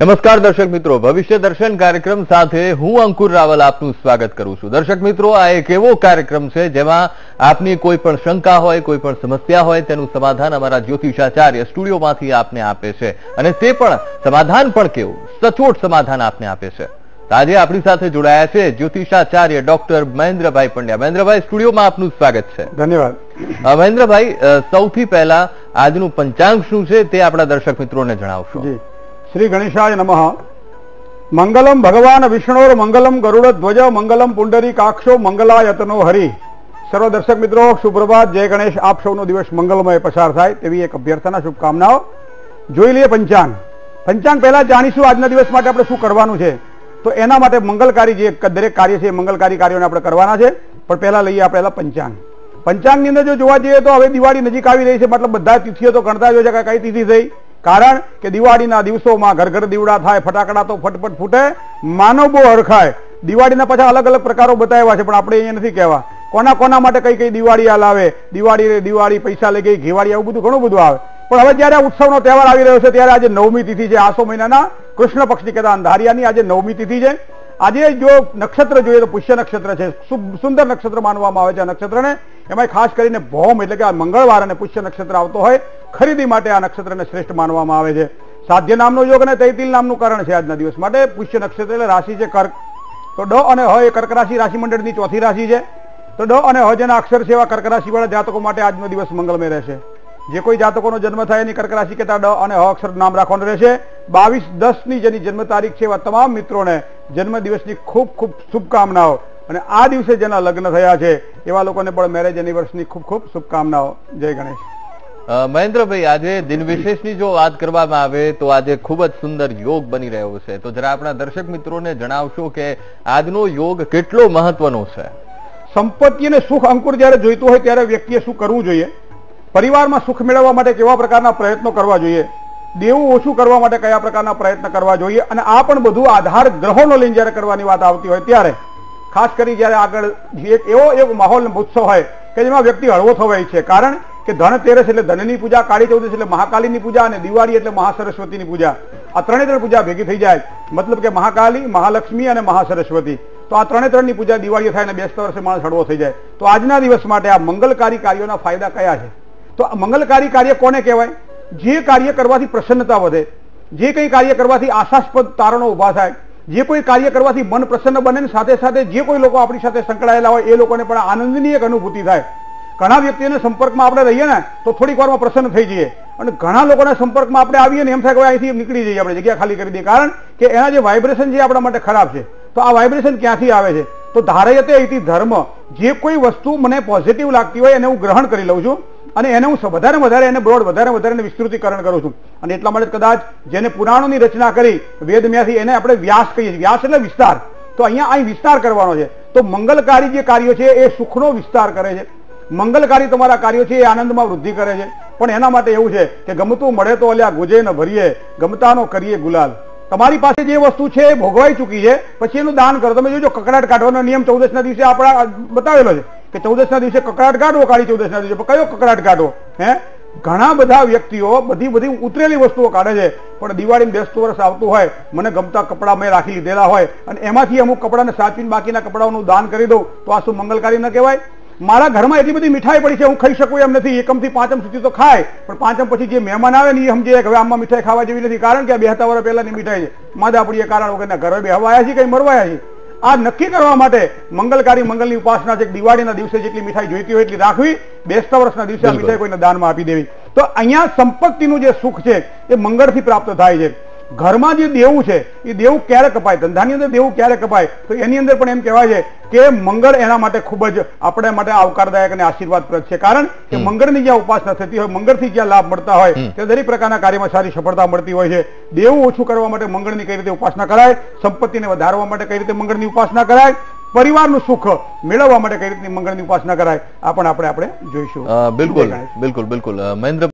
નમસ્કાર દર્શક મિત્રો. ભવિષ્ય દર્શન કાર્યક્રમ સાથે હું અંકુર રાવલ આપનું સ્વાગત કરું છું. દર્શક મિત્રો આ એક એવો કાર્યક્રમ છે જેમાં આપની કોઈ પણ શંકા હોય કોઈ પણ સમસ્યા હોય તેનું સમાધાન અમારા જ્યોતિષાચાર્ય સ્ટુડિયોમાંથી આપને આપે છે. અને તે પણ સમાધાન પણ કેવું? સચોટ સમાધાન આપને આપે છે. આજે આપણી સાથે જોડાયા છે જ્યોતિષાચાર્ય ડોક્ટર મહેન્દ્રભાઈ પંડ્યા. મહેન્દ્રભાઈ સ્ટુડિયોમાં આપનું સ્વાગત છે. ધન્યવાદ. મહેન્દ્રભાઈ સૌથી પહેલા આજનું પંચાંગ શું છે તે આપણા દર્શક મિત્રોને જણાવશો. શ્રી ગણેશાય નમઃ મંગલમ ભગવાન વિષ્ણોર મંગલમ ગરુડ ધ્વજ મંગલમ પુંડરી કાક્ષો મંગલાયતનો હરિ સર્વ દર્શક મિત્રો સુપ્રભાત જય ગણેશ આપ સૌનો દિવસ મંગલમય પસાર થાય તેવી એક અભ્યર્થના શુભકામનાઓ જોઈ લઈએ પંચાંગ. પંચાંગ પહેલા જાણીશું આજના દિવસ માટે આપણે શું કરવાનું છે. તો એના માટે મંગલકારી જે દરેક કાર્ય છે એ મંગલકારી કાર્યોને આપણે કરવાના છે. પણ પહેલા લઈએ આપણે પહેલા પંચાંગ. પંચાંગની અંદર જો જોવા જઈએ તો હવે દિવાળી નજીક આવી રહી છે. મતલબ બધા તિથિઓ તો ગણતા જ હોય છે કઈ તિથિ થઈ. કારણ કે દિવાળીના દિવસોમાં ઘર ઘર દીવડા થાય, ફટાકડા તો ફટફટ ફૂટે માનવ બહુ હરખાય. દિવાળીના પાછા અલગ અલગ પ્રકારો બતાવ્યા છે, પણ આપણે અહીંયા નથી કહેવા. કોના કોના માટે કઈ કઈ દિવાળી હાલ આવે? દિવાળી દિવાળી, પૈસા લઈ ગઈ ઘેવાળી, આવું બધું ઘણું બધું આવે. પણ હવે જયારે ઉત્સવનો તહેવાર આવી રહ્યો છે, ત્યારે આજે નવમી તિથિ છે, આસો મહિનાના કૃષ્ણ પક્ષની કહેતા અંધારિયાની આજે નવમી તિથિ છે. આજે જો નક્ષત્ર જોઈએ તો પુષ્ય નક્ષત્ર છે સુંદર નક્ષત્ર માનવામાં આવે છે આ નક્ષત્રને. એમાં ખાસ કરીને ભૌમ એટલે કે આ મંગળવાર અને પુષ્ય નક્ષત્ર આવતો હોય ખરીદી માટે આ નક્ષત્રને શ્રેષ્ઠ માનવામાં આવે છે. સાધ્ય નામનો યોગ અને તૈતિલ નામનું કારણ છે આજના દિવસ માટે પુષ્ય નક્ષત્ર એટલે રાશિ છે કર્ક. તો ડ અને હ એ કર્ક રાશિ રાશિ મંડળની ચોથી રાશિ છે. તો ડ અને હ જેના અક્ષર છે એવા કર્ક રાશિવાળા જાતકો માટે આજનો દિવસ મંગલમય રહેશે. જે કોઈ જાતકોનો જન્મ થાય એની કર્ક રાશિ કહેતા ડ અને હ અક્ષર નામ રાખવાનું રહેશે. બાવીસ દસની જેની જન્મ તારીખ છે એવા તમામ મિત્રોને જન્મ દિવસની ખૂબ ખૂબ શુભકામનાઓ. અને આ દિવસે જેના લગ્ન થયા છે, એવા લોકોને પણ મેરેજ એનિવર્સની ખૂબ ખૂબ શુભકામનાઓ. જય ગણેશ. મહેન્દ્રભાઈ, આજે દિન વિશેષની જો વાત કરવામાં આવે તો આજે ખૂબ જ સુંદર યોગ બની રહ્યો છે. તો જરા આપણા દર્શક મિત્રોને જણાવશો કે આજનો યોગ કેટલો મહત્વનો છે? સંપત્તિ અને સુખ અંકુર જ્યારે જોઈતું હોય ત્યારે વ્યક્તિએ શું કરવું જોઈએ? પરિવારમાં સુખ મેળવવા માટે કેવા પ્રકારના પ્રયત્નો કરવા જોઈએ? દેવું ઓછું કરવા માટે કયા પ્રકારના પ્રયત્ન કરવા જોઈએ? અને આ પણ બધું આધાર ગ્રહોનો લઈને જ્યારે કરવાની વાત આવતી હોય ત્યારે. ખાસ કરી જ્યારે આગળ એક એવો એક માહોલ ઉત્સવ હોય કે જેમાં વ્યક્તિ હળવો થવાય છે. કારણ કે ધનતેરસ એટલે ધનની પૂજા, કાળી ચૌદશ એટલે મહાકાલીની પૂજા અને દિવાળી એટલે મહાસરસ્વતીની પૂજા. આ ત્રણે ત્રણ પૂજા ભેગી થઈ જાય. મતલબ કે મહાકાલી, મહાલક્ષ્મી અને મહાસરસ્વતી. તો આ ત્રણે ત્રણની પૂજા દિવાળી થાય અને બેસતા વર્ષે માણસ હળવો થઈ જાય. તો આજના દિવસ માટે આ મંગલકારી કાર્યોના ફાયદા કયા છે? તો મંગલકારી કાર્ય કોને કહેવાય? જે કાર્ય કરવાથી પ્રસન્નતા વધે, જે કંઈ કાર્ય કરવાથી આશાસ્પદ તારણો ઊભા થાય, જે કોઈ કાર્ય કરવાથી મન પ્રસન્ન બને સાથે સાથે જે કોઈ લોકો આપણી સાથે સંકળાયેલા હોય, એ લોકોને પણ આનંદની એક અનુભૂતિ થાય. ઘણા વ્યક્તિઓના સંપર્કમાં આપણે રહીએ ને, તો થોડીક વારમાં પ્રસન્ન થઈ જઈએ. અને ઘણા લોકોના સંપર્કમાં આપણે આવીએ ને, એમ થાય કે અહીંથી નીકળી જઈએ આપણે, જગ્યા ખાલી કરી દઈએ. કારણ કે એના જે વાઇબ્રેશન છે આપણા માટે ખરાબ છે. તો આ વાઇબ્રેશન ક્યાંથી આવે છે? તો ધારયતે અહીંથી ધર્મ. જે કોઈ વસ્તુ મને પોઝિટિવ લાગતી હોય એને હું ગ્રહણ કરી લઉં છું અને એને હું વધારે વધારે એને બ્રોડ વધારે વધારે એને વિસ્તૃતિકરણ કરું છું. અને એટલા માટે કદાચ જેને પુરાણોની રચના કરી, વેદમ્યાથી એને આપણે વ્યાસ કહીએ છીએ. વ્યાસ એટલે વિસ્તાર. તો અહીંયા અહીં વિસ્તાર કરવાનો છે. તો મંગલકારી જે કાર્યો છે એ સુખનો વિસ્તાર કરે છે. મંગલકારી તમારા કાર્યો છે એ આનંદમાં વૃદ્ધિ કરે છે. પણ એના માટે એવું છે કે ગમતું મળે તો અલ્યા ગુજે ન ભરીએ, ગમતાનો કરીએ ગુલાલ. તમારી પાસે જે વસ્તુ છે એ ભોગવાઈ ચૂકી છે, પછી એનું દાન કરો. તમે જોજો, કકડાટ કાઢવાનો નિયમ ચૌદશના દિવસે આપણા બતાવેલો છે કે ચૌદશના દિવસે કકડાટ કાઢવો કાળી ચૌદશના દિવસે. કયો કકડાટ કાઢવો હે? ઘણા બધા વ્યક્તિઓ બધી બધી ઉતરેલી વસ્તુઓ કાઢે છે. પણ દિવાળી બેસતું વર્ષ આવતું હોય, મને ગમતા કપડાં મેં રાખી લીધેલા હોય, અને એમાંથી અમુક કપડાને સાચવીને બાકીના કપડાઓનું દાન કરી દઉં, તો આ શું મંગલકારી ન કહેવાય? મારા ઘરમાં એટલી બધી મીઠાઈ પડી છે હું ખાઈ શકું એમ નથી. એકમથી પાંચમ સુધી તો ખાય પણ પાંચમ પછી જે મહેમાન આવે ને એ સમજે કે હવે આમાં મીઠાઈ ખાવા જેવી નથી. કારણ કે આ બેહતા વર્ષ પહેલાની મીઠાઈ છે. માદાપડીએ કારણ વગરના ઘરે બેહવાયા છે કઈ મરવાયા છે આ નક્કી કરવા માટે મંગલકારી મંગલની ઉપાસના છે દિવાળીના દિવસે જેટલી મીઠાઈ જોઈતી હોય એટલી રાખવી. બેસતા વર્ષના દિવસે આ. મીઠાઈ કોઈને દાનમાં આપી દેવી. તો અહીંયા સંપત્તિનું જે સુખ છે એ મંગળથી પ્રાપ્ત થાય છે. ઘરમાં જે દેવું છે એ દેવું ક્યારે કપાય? ધંધાની અંદર દેવું ક્યારે કપાય? તો એની અંદર પણ એમ કહેવાય છે કે મંગળ એના માટે ખૂબ જ આપણા માટે આવકારદાયક અને આશીર્વાદપ્રદ છે. કારણ કે મંગળની જ્યાં ઉપાસના થતી હોય મંગળથી જ્યાં લાભ મળતા હોય તે દરેક પ્રકારના કાર્યમાં સારી સફળતા મળતી હોય છે. દેવું ઓછું કરવા માટે મંગળની કઈ રીતે ઉપાસના કરાય? સંપત્તિને વધારવા માટે કઈ રીતે મંગળની ઉપાસના કરાય? પરિવારનું સુખ મેળવવા માટે કઈ રીતની મંગળની ઉપાસના કરાય? આ પણ આપણે આપણે જોઈશું. બિલકુલ બિલકુલ બિલકુલ. મહેન્દ્ર